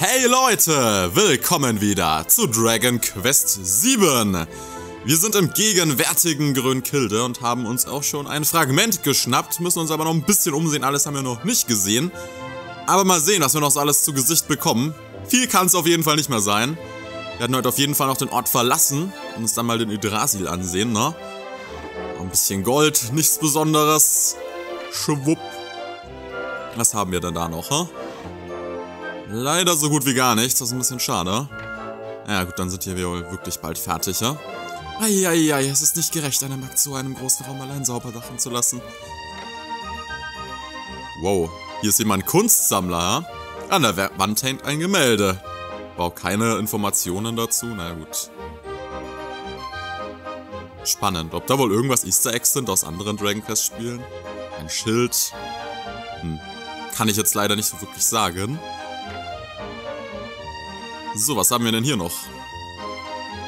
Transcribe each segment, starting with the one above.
Hey Leute, willkommen wieder zu Dragon Quest 7. Wir sind im gegenwärtigen Grünkilde und haben uns auch schon ein Fragment geschnappt, müssen uns aber noch ein bisschen umsehen, alles haben wir noch nicht gesehen. Aber mal sehen, was wir noch alles zu Gesicht bekommen. Viel kann es auf jeden Fall nicht mehr sein. Wir werden heute auf jeden Fall noch den Ort verlassen und uns dann mal den Yggdrasil ansehen, ne? ein bisschen Gold, nichts Besonderes. Schwupp. Was haben wir denn da noch, hä? Leider so gut wie gar nichts, das ist ein bisschen schade. Ja gut, dann sind wir wohl wirklich bald fertig, ja? Eieiei, es ist nicht gerecht, eine Magd zu einem großen Raum allein sauber machen zu lassen. Wow, hier ist jemand Kunstsammler, ja? An der Wand hängt ein Gemälde. Wow, keine Informationen dazu, na gut. Spannend, ob da wohl irgendwas Easter Eggs sind aus anderen Dragon Quest Spielen? Ein Schild? Hm, kann ich jetzt leider nicht so wirklich sagen. So, was haben wir denn hier noch?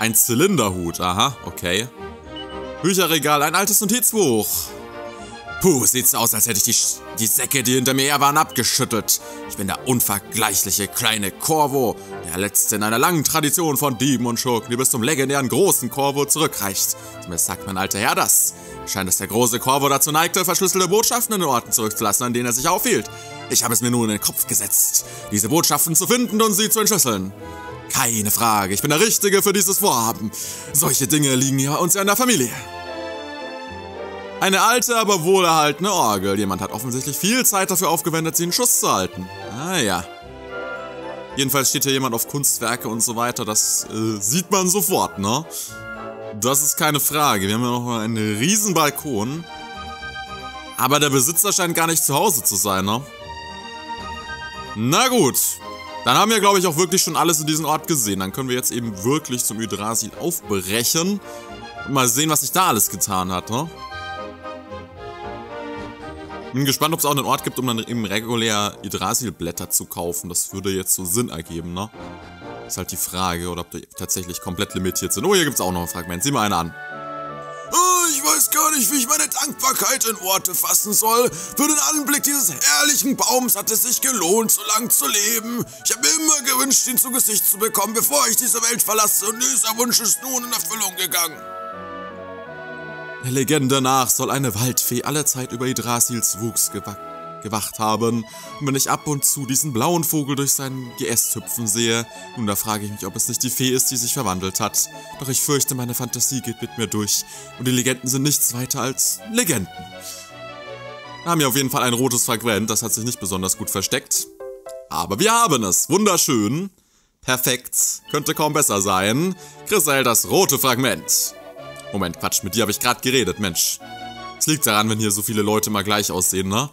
Ein Zylinderhut, aha, okay. Bücherregal, ein altes Notizbuch. Puh, sieht's aus, als hätte ich die, die Säcke, die hinter mir her waren, abgeschüttelt. Ich bin der unvergleichliche kleine Corvo, der letzte in einer langen Tradition von Dieben und Schurken, die bis zum legendären großen Corvo zurückreicht. Zumindest sagt mein alter Herr das. Scheint, dass der große Corvo dazu neigte, verschlüsselte Botschaften in den Orten zurückzulassen, an denen er sich aufhielt. Ich habe es mir nun in den Kopf gesetzt, diese Botschaften zu finden und sie zu entschlüsseln. Keine Frage, ich bin der Richtige für dieses Vorhaben. Solche Dinge liegen ja uns ja in der Familie. Eine alte, aber wohlerhaltene Orgel. Jemand hat offensichtlich viel Zeit dafür aufgewendet, sie in Schuss zu halten. Ah ja. Jedenfalls steht hier jemand auf Kunstwerke und so weiter. Das äh, sieht man sofort, ne? Das ist keine Frage. Wir haben ja noch mal einen riesen Balkon. Aber der Besitzer scheint gar nicht zu Hause zu sein, ne? Na gut. Dann haben wir, glaube ich, auch wirklich schon alles in diesem Ort gesehen. Dann können wir jetzt eben wirklich zum Yggdrasil aufbrechen. Und mal sehen, was sich da alles getan hat, ne? Bin gespannt, ob es auch einen Ort gibt, um dann eben regulär Yggdrasil-Blätter zu kaufen. Das würde jetzt so Sinn ergeben, ne? Ist halt die Frage, oder ob die tatsächlich komplett limitiert sind. Oh, hier gibt es auch noch ein Fragment. Sieh mal einen an. Oh, ich weiß gar nicht, wie ich meine Dankbarkeit in Worte fassen soll. Für den Anblick dieses herrlichen Baums hat es sich gelohnt, so lang zu leben. Ich habe immer gewünscht, ihn zu Gesicht zu bekommen, bevor ich diese Welt verlasse. Und dieser Wunsch ist nun in Erfüllung gegangen. Der Legende nach soll eine Waldfee allerzeit über Yggdrasils Wuchs gewa gewacht haben. Und wenn ich ab und zu diesen blauen Vogel durch sein Geäst hüpfen sehe, nun da frage ich mich, ob es nicht die Fee ist, die sich verwandelt hat. Doch ich fürchte, meine Fantasie geht mit mir durch und die Legenden sind nichts weiter als Legenden. Wir haben hier auf jeden Fall ein rotes Fragment, das hat sich nicht besonders gut versteckt. Aber wir haben es. Wunderschön. Perfekt. Könnte kaum besser sein. Chris erhält das rote Fragment. Moment, Quatsch, mit dir habe ich gerade geredet, Mensch. Es liegt daran, wenn hier so viele Leute mal gleich aussehen, ne?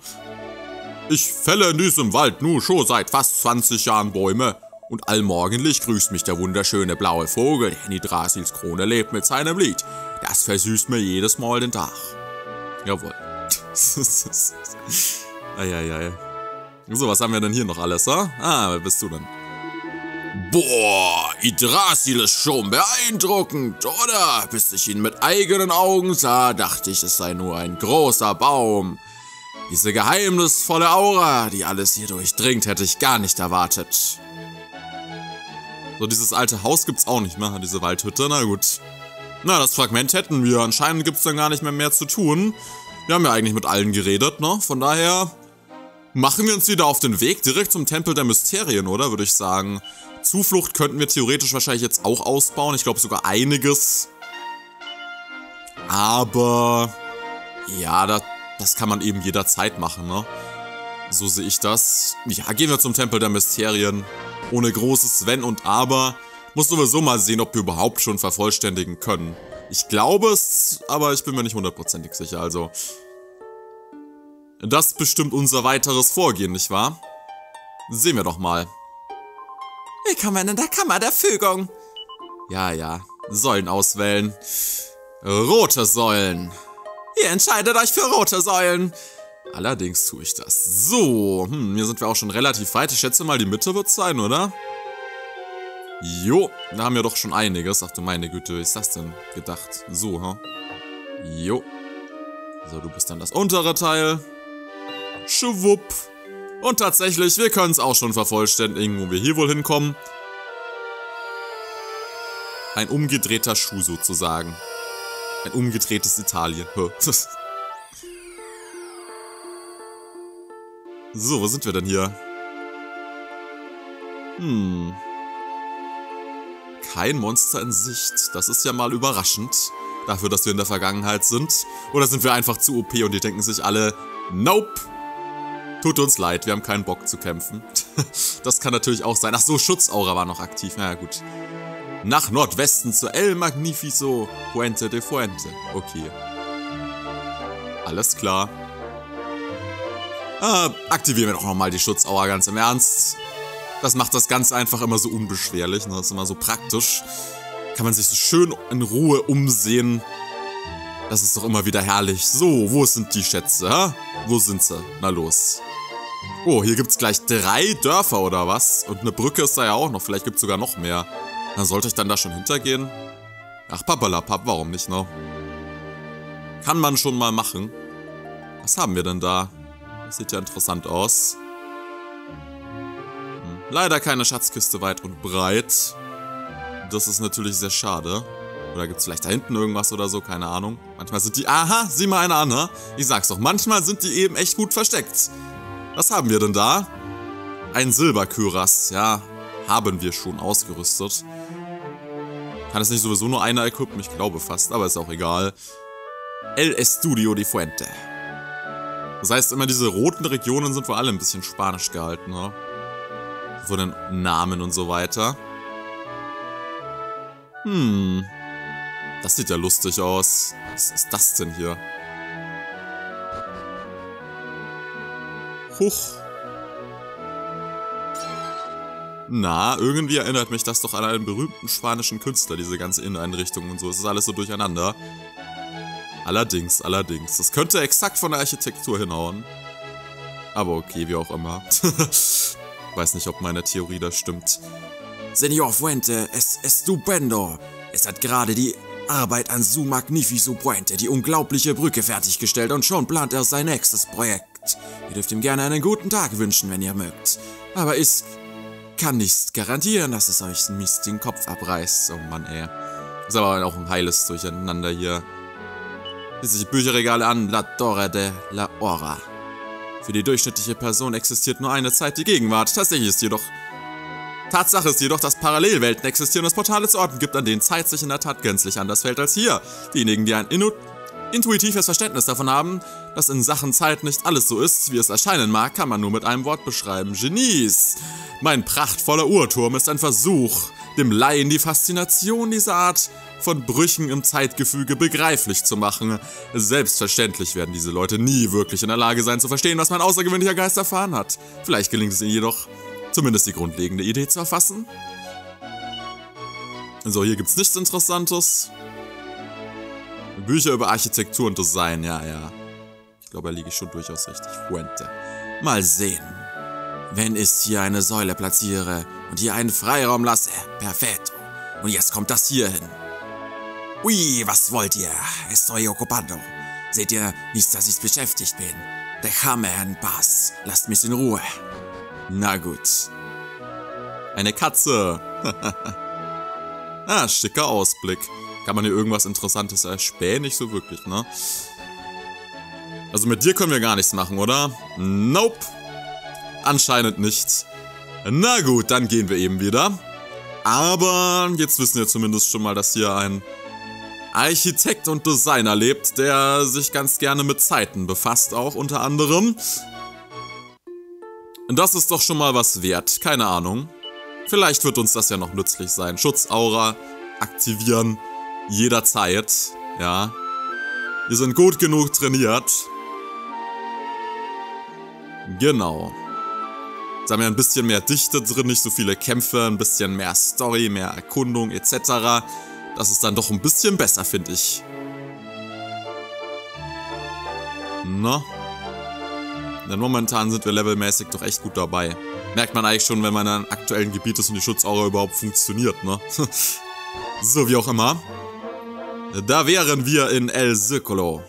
Ich fälle in diesem Wald nur schon seit fast 20 Jahren Bäume und allmorgendlich grüßt mich der wunderschöne blaue Vogel, der in Yggdrasils Krone lebt, mit seinem Lied. Das versüßt mir jedes Mal den Tag. Jawohl. Eieiei. So, was haben wir denn hier noch alles, ha? Ah, wer bist du denn? Boah, Yggdrasil ist schon beeindruckend, oder? Bis ich ihn mit eigenen Augen sah, dachte ich, es sei nur ein großer Baum. Diese geheimnisvolle Aura, die alles hier durchdringt, hätte ich gar nicht erwartet. So, dieses alte Haus gibt's auch nicht mehr, diese Waldhütte, na gut. Na, das Fragment hätten wir. Anscheinend gibt's dann gar nicht mehr mehr zu tun. Wir haben ja eigentlich mit allen geredet, ne? Von daher machen wir uns wieder auf den Weg direkt zum Tempel der Mysterien, oder? Würde ich sagen. Zuflucht könnten wir theoretisch wahrscheinlich jetzt auch ausbauen. Ich glaube sogar einiges. Aber ja, das, das kann man eben jederzeit machen, ne? So sehe ich das. Ja, gehen wir zum Tempel der Mysterien. Ohne großes Wenn und Aber. Muss sowieso mal sehen, ob wir überhaupt schon vervollständigen können. Ich glaube es, aber ich bin mir nicht hundertprozentig sicher, also... Das bestimmt unser weiteres Vorgehen, nicht wahr? Sehen wir doch mal. Willkommen in der Kammer der Fügung. Ja, ja. Säulen auswählen. Rote Säulen. Ihr entscheidet euch für rote Säulen. Allerdings tue ich das. So, hm, hier sind wir auch schon relativ weit. Ich schätze mal, die Mitte wird sein, oder? Jo, da haben wir doch schon einiges. Ach du meine Güte, wie ist das denn gedacht? So, ha? Jo. So, du bist dann das untere Teil. Schwupp. Und tatsächlich, wir können es auch schon vervollständigen, wo wir hier wohl hinkommen. Ein umgedrehter Schuh sozusagen. Ein umgedrehtes Italien. so, wo sind wir denn hier? Hm. Kein Monster in Sicht. Das ist ja mal überraschend. Dafür, dass wir in der Vergangenheit sind. Oder sind wir einfach zu OP und die denken sich alle, Nope. Tut uns leid, wir haben keinen Bock zu kämpfen. das kann natürlich auch sein. Ach so, Schutzaura war noch aktiv. Na ja, gut. Nach Nordwesten zu El Magnifico Puente de Fuente. Okay. Alles klar. Äh, aktivieren wir doch nochmal die Schutzaura ganz im Ernst. Das macht das ganz einfach immer so unbeschwerlich. Ne? Das ist immer so praktisch. Kann man sich so schön in Ruhe umsehen. Das ist doch immer wieder herrlich. So, wo sind die Schätze, hä? Wo sind sie? Na los. Oh, hier gibt's gleich drei Dörfer oder was? Und eine Brücke ist da ja auch noch. Vielleicht gibt's sogar noch mehr. Na, sollte ich dann da schon hintergehen? Ach, papalapap, warum nicht, ne? Kann man schon mal machen. Was haben wir denn da? Das sieht ja interessant aus. Hm. Leider keine Schatzkiste weit und breit. Das ist natürlich sehr schade. Oder gibt es vielleicht da hinten irgendwas oder so? Keine Ahnung. Manchmal sind die... Aha, sieh mal eine an, ne? Ich sag's doch, manchmal sind die eben echt gut versteckt. Was haben wir denn da? Ein Silberkyras, ja. Haben wir schon ausgerüstet. Kann es nicht sowieso nur einer equippen? Ich glaube fast, aber ist auch egal. El Estudio de Fuente. Das heißt, immer diese roten Regionen sind vor allem ein bisschen spanisch gehalten, ne? Von den Namen und so weiter. Hm. Das sieht ja lustig aus. Was ist das denn hier? Huch. Na, irgendwie erinnert mich das doch an einen berühmten spanischen Künstler, diese ganze Inneneinrichtung und so. Es ist alles so durcheinander. Allerdings, allerdings. Das könnte exakt von der Architektur hinhauen. Aber okay, wie auch immer. Weiß nicht, ob meine Theorie da stimmt. Senor Fuente, es estupendo. Es hat gerade die Arbeit an Su Magnifico Puente, die unglaubliche Brücke fertiggestellt und schon plant er sein nächstes Projekt. Ihr dürft ihm gerne einen guten Tag wünschen, wenn ihr mögt. Aber ich kann nicht garantieren, dass es euch Mist den Kopf abreißt. Oh Mann, ey. Ist aber auch ein heiles Durcheinander hier. Sieht sich Bücherregale an, La Torre de la Hora. Für die durchschnittliche Person existiert nur eine Zeit, die Gegenwart. Tatsächlich ist jedoch Tatsache ist jedoch, dass Parallelwelten existieren und es Portale zu Orten gibt, an denen Zeit sich in der Tat gänzlich anders fällt als hier. Diejenigen, die ein intuitives Verständnis davon haben, dass in Sachen Zeit nicht alles so ist, wie es erscheinen mag, kann man nur mit einem Wort beschreiben. Genies! Mein prachtvoller Uhrturm ist ein Versuch, dem Laien die Faszination dieser Art von Brüchen im Zeitgefüge begreiflich zu machen. Selbstverständlich werden diese Leute nie wirklich in der Lage sein zu verstehen, was mein außergewöhnlicher Geist erfahren hat. Vielleicht gelingt es ihnen jedoch, zumindest die grundlegende Idee zu erfassen. So, hier gibt's nichts Interessantes. Bücher über Architektur und Design, ja, ja. Ich glaube, da liege ich schon durchaus richtig. Fuente. Mal sehen. Wenn ich hier eine Säule platziere und hier einen Freiraum lasse, perfekt. Und jetzt kommt das hier hin. Ui, was wollt ihr? Estoy ocupando. Seht ihr nicht, dass ich beschäftigt bin? Dejame en paz. Lasst mich in Ruhe. Na gut. Eine Katze. ah, schicker Ausblick. Kann man hier irgendwas Interessantes erspähen? Nicht so wirklich, ne? Also mit dir können wir gar nichts machen, oder? Nope. Anscheinend nicht. Na gut, dann gehen wir eben wieder. Aber jetzt wissen wir zumindest schon mal, dass hier ein Architekt und Designer lebt, der sich ganz gerne mit Zeiten befasst, auch unter anderem. Das ist doch schon mal was wert, keine Ahnung. Vielleicht wird uns das ja noch nützlich sein. Schutzaura aktivieren jederzeit, ja. Wir sind gut genug trainiert. Genau. Jetzt haben wir ein bisschen mehr Dichte drin, nicht so viele Kämpfe, ein bisschen mehr Story, mehr Erkundung etc. Das ist dann doch ein bisschen besser, finde ich. Na? Denn momentan sind wir levelmäßig doch echt gut dabei. Merkt man eigentlich schon, wenn man in einem aktuellen Gebiet ist und die Schutzaura überhaupt funktioniert, ne? so, wie auch immer. Da wären wir in El Circolo.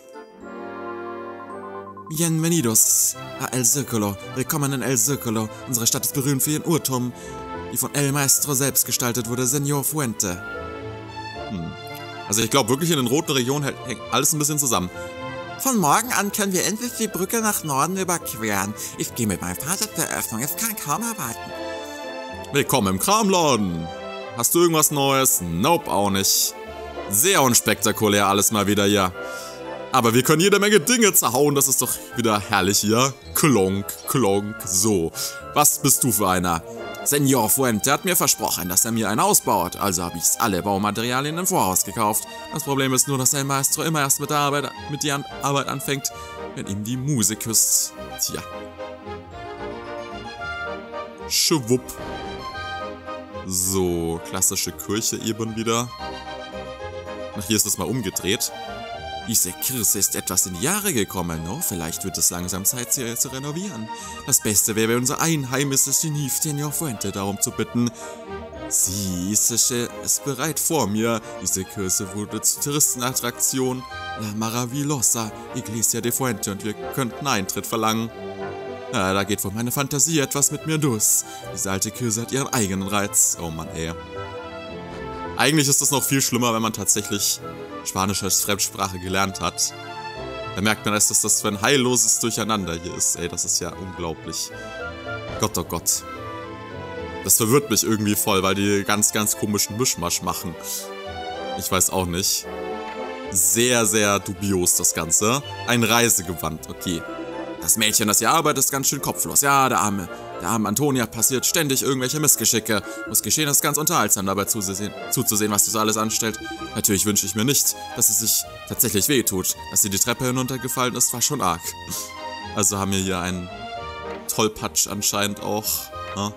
Bienvenidos a El Circolo. Willkommen in El Circolo. Unsere Stadt ist berühmt für ihren Uhrturm, die von El Maestro selbst gestaltet wurde, Senor Fuente. Hm. Also ich glaube wirklich in den roten Regionen hängt alles ein bisschen zusammen. Von morgen an können wir endlich die Brücke nach Norden überqueren. Ich gehe mit meinem Vater zur Eröffnung. Es kann kaum erwarten. Willkommen im Kramladen. Hast du irgendwas Neues? Nope, auch nicht. Sehr unspektakulär alles mal wieder hier. Aber wir können jede Menge Dinge zerhauen, das ist doch wieder herrlich hier. Klonk, klonk, so. Was bist du für einer? Senor Fuente hat mir versprochen, dass er mir ein Haus baut, also habe ich alle Baumaterialien im Voraus gekauft. Das Problem ist nur, dass sein Maestro immer erst mit der Arbeit, mit der Arbeit anfängt, wenn ihm die Muse küsst. Tja. Schwupp. So, klassische Kirche eben wieder. Ach, hier ist es mal umgedreht. Diese Kirche ist etwas in die Jahre gekommen, oh, vielleicht wird es langsam Zeit, sie zu renovieren. Das Beste wäre, unser einheimisches Genie Senor Fuente darum zu bitten. Sie ist, ist bereit vor mir. Diese Kirche wurde zur Touristenattraktion La Maravillosa Iglesia de Fuente und wir könnten Eintritt verlangen. Ja, da geht wohl meine Fantasie etwas mit mir durch. Diese alte Kirche hat ihren eigenen Reiz. Oh Mann, ey. Eigentlich ist das noch viel schlimmer, wenn man tatsächlich Spanisch als Fremdsprache gelernt hat. Da merkt man erst, dass das für ein heilloses Durcheinander hier ist. Ey, das ist ja unglaublich. Gott, oh Gott. Das verwirrt mich irgendwie voll, weil die ganz, ganz komischen Mischmasch machen. Ich weiß auch nicht. Sehr, sehr dubios das Ganze. Ein Reisegewand, okay. Das Mädchen, das hier arbeitet, ist ganz schön kopflos. Ja, der arme, der armen Antonia passiert ständig irgendwelche Missgeschicke. Muss geschehen, ist ganz unterhaltsam dabei zuzusehen, zuzusehen, was sie so alles anstellt. Natürlich wünsche ich mir nicht, dass es sich tatsächlich wehtut. Dass sie die Treppe hinuntergefallen ist, war schon arg. Also haben wir hier einen Tollpatsch anscheinend auch. Ne?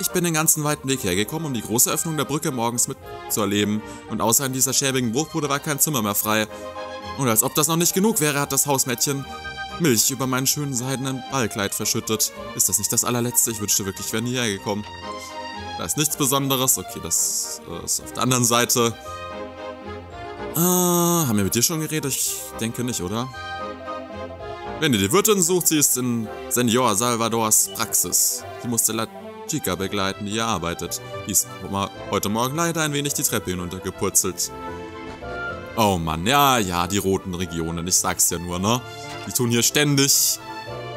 Ich bin den ganzen weiten Weg hergekommen, um die große Öffnung der Brücke morgens mitzuerleben. Und außer in dieser schäbigen Bruchbude war kein Zimmer mehr frei. Und als ob das noch nicht genug wäre, hat das Hausmädchen Milch über meinen schönen seidenen Ballkleid verschüttet. Ist das nicht das allerletzte? Ich wünschte wirklich, wären hierher gekommen. Da ist nichts Besonderes. Okay, das äh, ist auf der anderen Seite. Ah, haben wir mit dir schon geredet? Ich denke nicht, oder? Wenn ihr die Wirtin sucht, sie ist in Senor Salvadors Praxis. Sie musste La Chica begleiten, die hier arbeitet. Die ist heute Morgen leider ein wenig die Treppe hinuntergepurzelt. Oh Mann, ja, ja, die roten Regionen, ich sag's ja nur, ne? Die tun hier ständig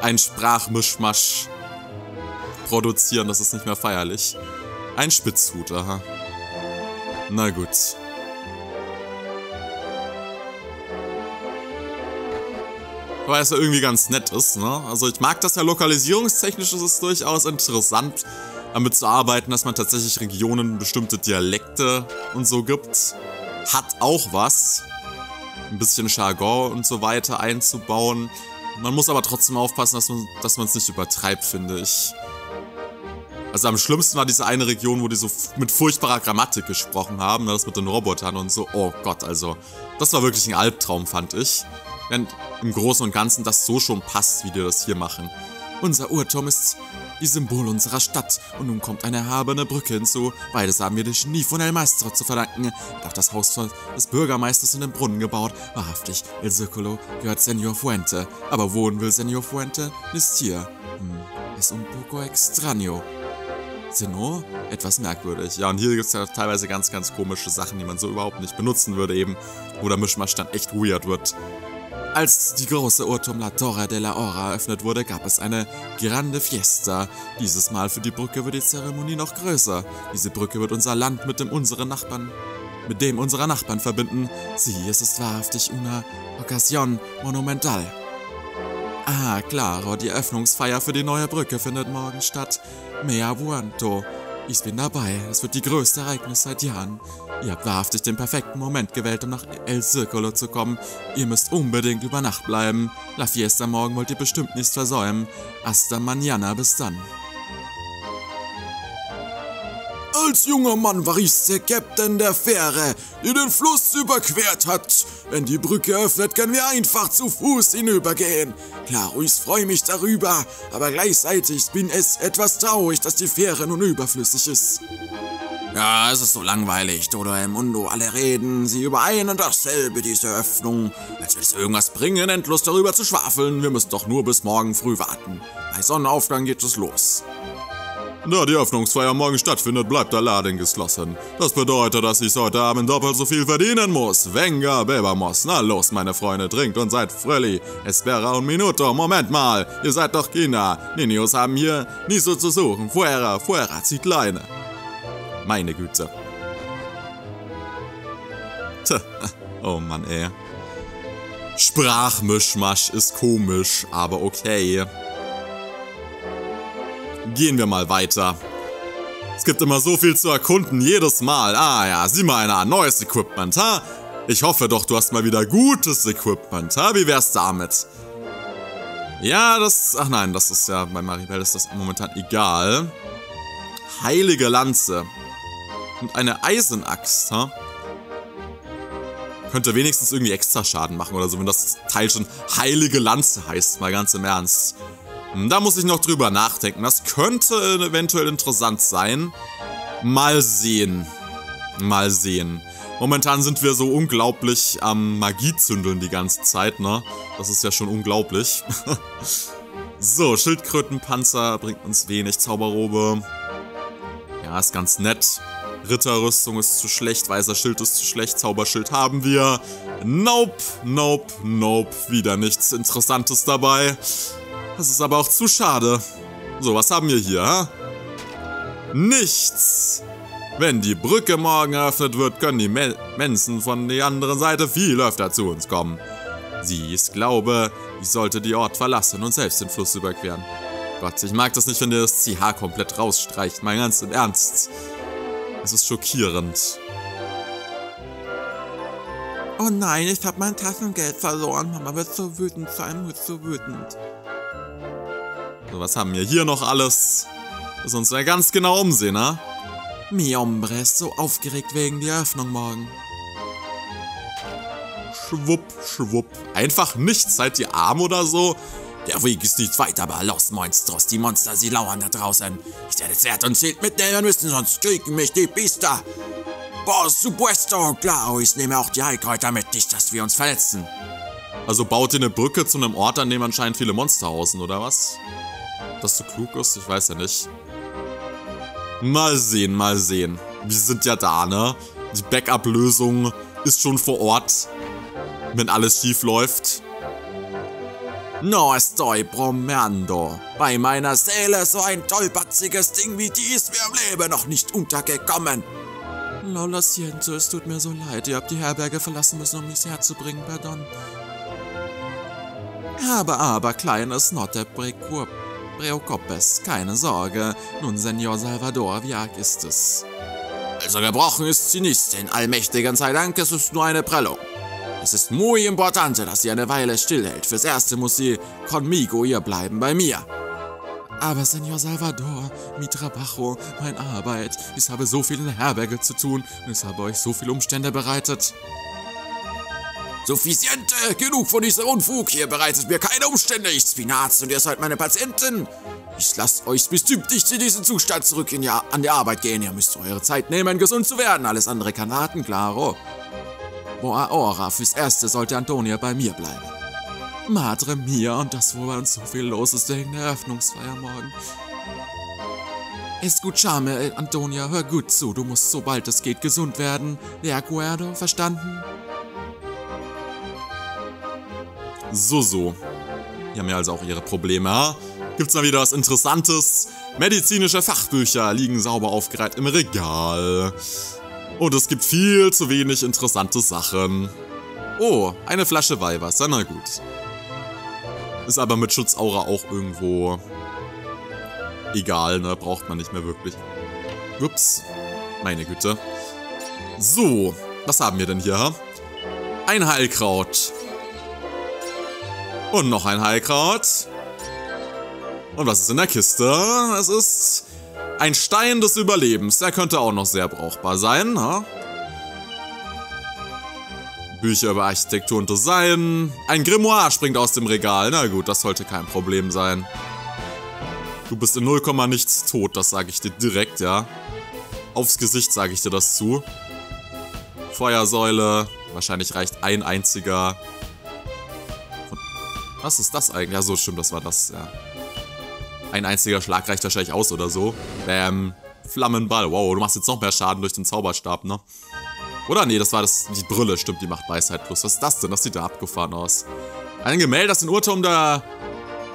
ein Sprachmischmasch produzieren, das ist nicht mehr feierlich. Ein Spitzhut, aha. Na gut. Weil es ja irgendwie ganz nett ist, ne? Also ich mag das ja lokalisierungstechnisch, ist es durchaus interessant, damit zu arbeiten, dass man tatsächlich Regionen bestimmte Dialekte und so gibt. Hat auch was ein bisschen Jargon und so weiter einzubauen. Man muss aber trotzdem aufpassen, dass man dass es nicht übertreibt, finde ich. Also am schlimmsten war diese eine Region, wo die so mit furchtbarer Grammatik gesprochen haben, ne, das mit den Robotern und so. Oh Gott, also das war wirklich ein Albtraum, fand ich. Während im Großen und Ganzen das so schon passt, wie die das hier machen. Unser Uhrturm ist die Symbol unserer Stadt. Und nun kommt eine erhabene Brücke hinzu. Beides haben wir dem Genie von El Maestro zu verdanken. Doch das Haus des Bürgermeisters in den Brunnen gebaut. Wahrhaftig, El Circolo gehört Senor Fuente. Aber wohnen will Senor Fuente? Ist hier. Hm, es un poco extraño. Senor? Etwas merkwürdig. Ja, und hier gibt es ja teilweise ganz, ganz komische Sachen, die man so überhaupt nicht benutzen würde eben. Wo der Mischmasch dann echt weird wird. Als die große Uhrturm La Torre de la Hora eröffnet wurde, gab es eine Grande Fiesta. Dieses Mal für die Brücke wird die Zeremonie noch größer. Diese Brücke wird unser Land mit dem unseren Nachbarn, mit dem unserer Nachbarn verbinden. Sie, es ist wahrhaftig una ocasión monumental. Ah, claro, die Eröffnungsfeier für die neue Brücke findet morgen statt. Mea Buanto. Ich bin dabei. Es wird die größte Ereignis seit Jahren. Ihr habt wahrhaftig den perfekten Moment gewählt, um nach El Circolo zu kommen. Ihr müsst unbedingt über Nacht bleiben. La Fiesta morgen wollt ihr bestimmt nicht versäumen. Hasta mañana, bis dann. Als junger Mann war ich der Captain der Fähre, die den Fluss überquert hat. Wenn die Brücke öffnet, können wir einfach zu Fuß hinübergehen. Klar, ich freue mich darüber, aber gleichzeitig bin es etwas traurig, dass die Fähre nun überflüssig ist. Ja, es ist so langweilig. Todo el mundo, alle reden sie über ein und dasselbe, diese Öffnung. Als würde es irgendwas bringen, endlos darüber zu schwafeln. Wir müssen doch nur bis morgen früh warten. Bei Sonnenaufgang geht es los. Da die Öffnungsfeier morgen stattfindet, bleibt der Laden geschlossen. Das bedeutet, dass ich heute Abend doppelt so viel verdienen muss. Venga, Bebamos. Na los, meine Freunde, trinkt und seid fröhlich. Espera un minuto. Moment mal. Ihr seid doch Kinder. Niños haben hier nie so zu suchen. Fuera, fuera, zieht Leine. Meine Güte. Tja, oh Mann, ey. Sprachmischmasch ist komisch, aber okay. Gehen wir mal weiter. Es gibt immer so viel zu erkunden, jedes Mal. Ah ja, sieh mal einer an, neues Equipment, ha? Ich hoffe doch, du hast mal wieder gutes Equipment, ha? Wie wär's damit? Ja, das... Ach nein, das ist ja... Bei Maribel ist das momentan egal. Heilige Lanze. Und eine Eisenaxt, ha? Könnte wenigstens irgendwie extra Schaden machen oder so, wenn das Teil schon Heilige Lanze heißt, mal ganz im Ernst. Hm, da muss ich noch drüber nachdenken. Das könnte eventuell interessant sein. Mal sehen. Mal sehen. Momentan sind wir so unglaublich am Magiezündeln die ganze Zeit, ne? Das ist ja schon unglaublich. so, Schildkrötenpanzer bringt uns wenig. Zauberrobe. Ja, ist ganz nett. Ritterrüstung ist zu schlecht, weißer Schild ist zu schlecht, Zauberschild haben wir. Nope, nope, nope, wieder nichts Interessantes dabei. Das ist aber auch zu schade. So, was haben wir hier, ha? Nichts! Wenn die Brücke morgen eröffnet wird, können die Me Menschen von der anderen Seite viel öfter zu uns kommen. Sie, ich glaube, ich sollte die Ort verlassen und selbst den Fluss überqueren. Gott, ich mag das nicht, wenn ihr das CH komplett rausstreicht, mal ganz im Ernst. Es ist schockierend. Oh nein, ich habe mein Taschengeld verloren. Mama wird so wütend sein, wird so wütend. So, was haben wir hier noch alles? Müssen wir uns ja ganz genau umsehen, ne? Mi hombre ist so aufgeregt wegen der Eröffnung morgen. Schwupp, schwupp. Einfach nichts, seid ihr arm oder so? Der Weg ist nicht weit, aber los, Monstros, die Monster, sie lauern da draußen. Ich werde Zert und Schild mitnehmen müssen, sonst kriegen mich die Biester. Por supuesto, klar, ich nehme auch die Heilkräuter mit, nicht, dass wir uns verletzen. Also baut ihr eine Brücke zu einem Ort, an dem anscheinend viele Monster hausen, oder was? das so klug ist? Ich weiß ja nicht. Mal sehen, mal sehen. Wir sind ja da, ne? Die Backup-Lösung ist schon vor Ort. Wenn alles schief läuft. No estoy bromeando. Bei meiner Seele so ein tollpatziges Ding wie dies wäre im Leben noch nicht untergekommen. Lola siento, es tut mir so leid. Ihr habt die Herberge verlassen müssen, um mich herzubringen, pardon. Aber, aber, kleines Notte preocup preocupes, keine Sorge. Nun, Senor Salvador, wie arg ist es? Also gebrochen ist sie nicht, den allmächtigen sei Dank, es ist nur eine Prellung. Es ist muy importante, dass sie eine Weile stillhält. Fürs Erste muss sie conmigo hier bleiben, bei mir. Aber, Senor Salvador, mi trabajo, meine Arbeit. Ich habe so viel in der Herberge zu tun und ich habe euch so viele Umstände bereitet. Suffiziente! Genug von diesem Unfug! Hier bereitet mir keine Umstände! Ich bin Arzt und ihr seid meine Patienten! Ich lasst euch bestimmt nicht in diesen Zustand zurück in die, an die Arbeit gehen. Ihr müsst eure Zeit nehmen, gesund zu werden. Alles andere kann warten, claro. Boa ora, fürs Erste sollte Antonia bei mir bleiben. Madre mia, und das, wo bei uns so viel los ist wegen der Eröffnungsfeier morgen. Escuchame, Antonia, hör gut zu. Du musst, sobald es geht, gesund werden. De acuerdo, verstanden? So, so. Die haben ja also auch ihre Probleme. Gibt's mal wieder was Interessantes? Medizinische Fachbücher liegen sauber aufgereiht im Regal. Und es gibt viel zu wenig interessante Sachen. Oh, eine Flasche Weihwasser, na gut. Ist aber mit Schutzaura auch irgendwo egal, ne? Braucht man nicht mehr wirklich. Ups, meine Güte. So, was haben wir denn hier? Ein Heilkraut. Und noch ein Heilkraut. Und was ist in der Kiste? Es ist ein Stein des Überlebens. Der könnte auch noch sehr brauchbar sein. Ne? Bücher über Architektur und Design. Ein Grimoire springt aus dem Regal. Na gut, das sollte kein Problem sein. Du bist in 0, nichts tot, das sage ich dir direkt, ja. Aufs Gesicht sage ich dir das zu. Feuersäule. Wahrscheinlich reicht ein einziger. Was ist das eigentlich? Ja, so stimmt, das war das, ja. Ein einziger Schlag reicht wahrscheinlich aus oder so. Bam. Flammenball. Wow, du machst jetzt noch mehr Schaden durch den Zauberstab, ne? Oder? Nee, das war das, die Brille, stimmt, die macht Weisheit plus. Was ist das denn? Das sieht da abgefahren aus. Ein Gemälde, das den Uhrturm der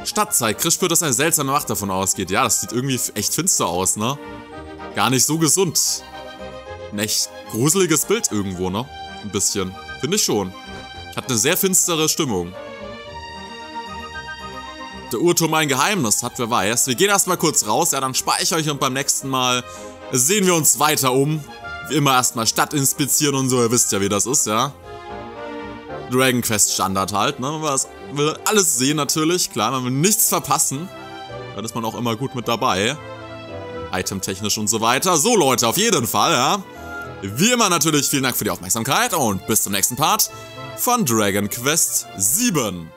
Stadt zeigt. Chris spürt, dass eine seltsame Macht davon ausgeht. Ja, das sieht irgendwie echt finster aus, ne? Gar nicht so gesund. Ein echt gruseliges Bild irgendwo, ne? Ein bisschen. Finde ich schon. Hat eine sehr finstere Stimmung. Der Uhrturm ein Geheimnis hat, wer weiß. Wir gehen erstmal kurz raus, ja, dann speichere ich und beim nächsten Mal sehen wir uns weiter um. Wie immer erstmal Stadt inspizieren und so, ihr wisst ja, wie das ist, ja. Dragon Quest Standard halt, ne? Man will alles sehen natürlich, klar, man will nichts verpassen. Dann ist man auch immer gut mit dabei. Itemtechnisch und so weiter. So Leute, auf jeden Fall, ja. Wie immer natürlich vielen Dank für die Aufmerksamkeit und bis zum nächsten Part von Dragon Quest 7.